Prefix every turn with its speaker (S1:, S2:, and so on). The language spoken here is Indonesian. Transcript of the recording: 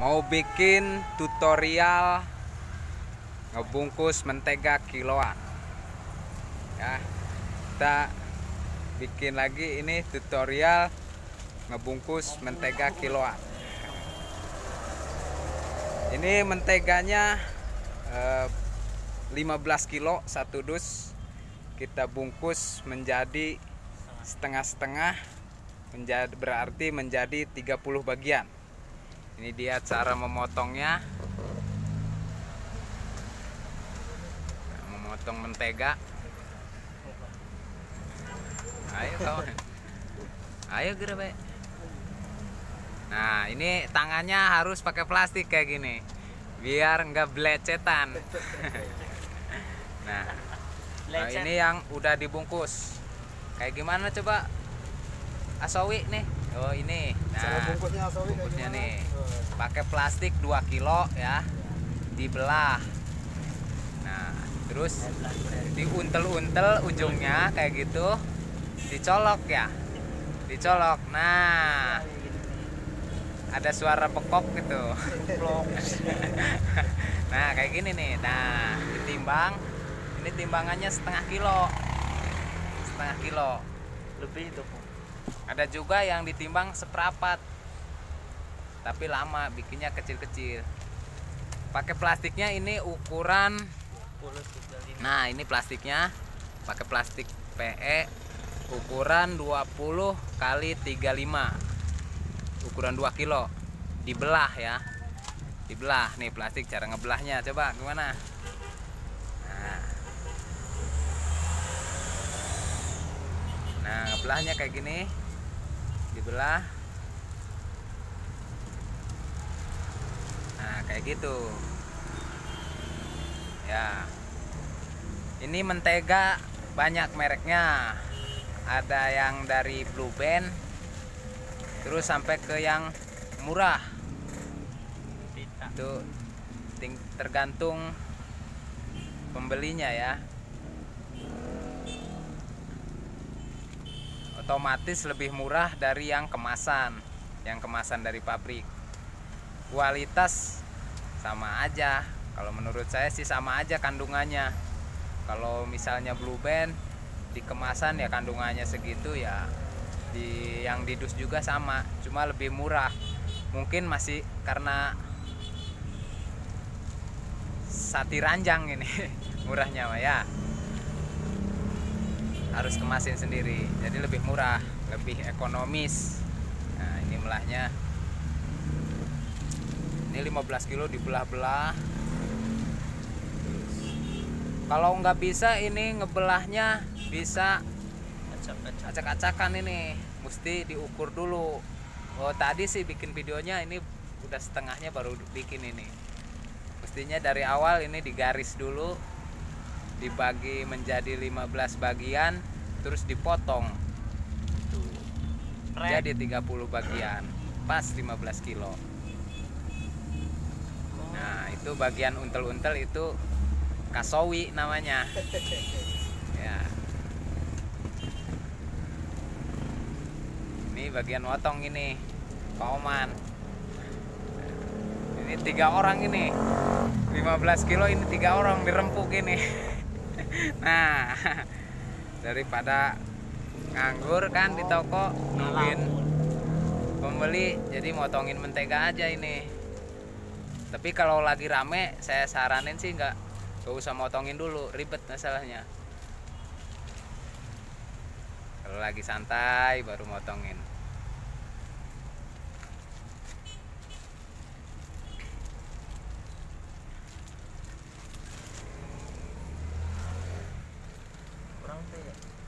S1: mau bikin tutorial ngebungkus mentega kiloan. Ya kita bikin lagi ini tutorial ngebungkus mentega kiloan. Ini menteganya eh, 15 kilo satu dus. Kita bungkus menjadi setengah-setengah menjadi berarti menjadi 30 bagian ini dia cara memotongnya. Memotong mentega. Ayo kawan. Ayo baik nah ini tangannya harus pakai plastik kayak gini biar nggak belecetan nah, nah ini yang udah dibungkus. Kayak gimana coba? Asawi nih oh ini.
S2: Cara
S1: nah
S2: bungkusnya kayak
S1: bungkusnya nih.
S2: Oh.
S1: pakai plastik 2 kilo ya. Dibelah. Nah terus diuntel-untel ujungnya kayak gitu. Dicolok ya. Dicolok. Nah ada suara pekok gitu. Nah kayak gini nih. Nah ditimbang. Ini timbangannya setengah kilo. Setengah kilo.
S3: Lebih itu.
S1: Ada juga yang ditimbang seperempat tapi lama bikinnya kecil-kecil. Pakai plastiknya ini ukuran
S3: 10 35
S1: nah ini plastiknya. Pakai plastik PE ukuran 20 kali 35 ukuran 2 kilo. Dibelah ya. Dibelah. Nih plastik cara ngebelahnya. Coba gimana? Nah. Nah ngebelahnya kayak gini dibelah. Nah kayak gitu. Ya. Ini mentega banyak mereknya. Ada yang dari Blue Band terus sampai ke yang murah. Itu tergantung pembelinya ya otomatis lebih murah dari yang kemasan yang kemasan dari pabrik. Kualitas sama aja. Kalau menurut saya sih sama aja kandungannya. Kalau misalnya Blue Band di kemasan ya kandungannya segitu ya. Di yang di dus juga sama cuma lebih murah. Mungkin masih karena sati ranjang ini murahnya ya harus kemasin sendiri. Jadi lebih murah lebih ekonomis. Nah ini melahnya. Ini 15 kilo dibelah-belah. Kalau nggak bisa ini ngebelahnya bisa
S3: Acak-acak.
S1: acak-acakan ini. Mesti diukur dulu. Oh tadi sih bikin videonya ini udah setengahnya baru bikin ini. Mestinya dari awal ini digaris dulu dibagi menjadi 15 bagian terus dipotong. Tuh. Jadi 30 bagian pas 15 kilo. Nah itu bagian untel-untel itu kasowi namanya. Ya. Ini bagian motong ini Pak Oman ini tiga orang ini. 15 kilo ini tiga orang dirempuk ini nah daripada nganggur kan di toko nungguin pembeli jadi motongin mentega aja ini. Tapi kalau lagi rame saya saranin sih nggak nggak usah motongin dulu ribet masalahnya. Kalau lagi santai baru motongin
S3: Kurang tuh ya.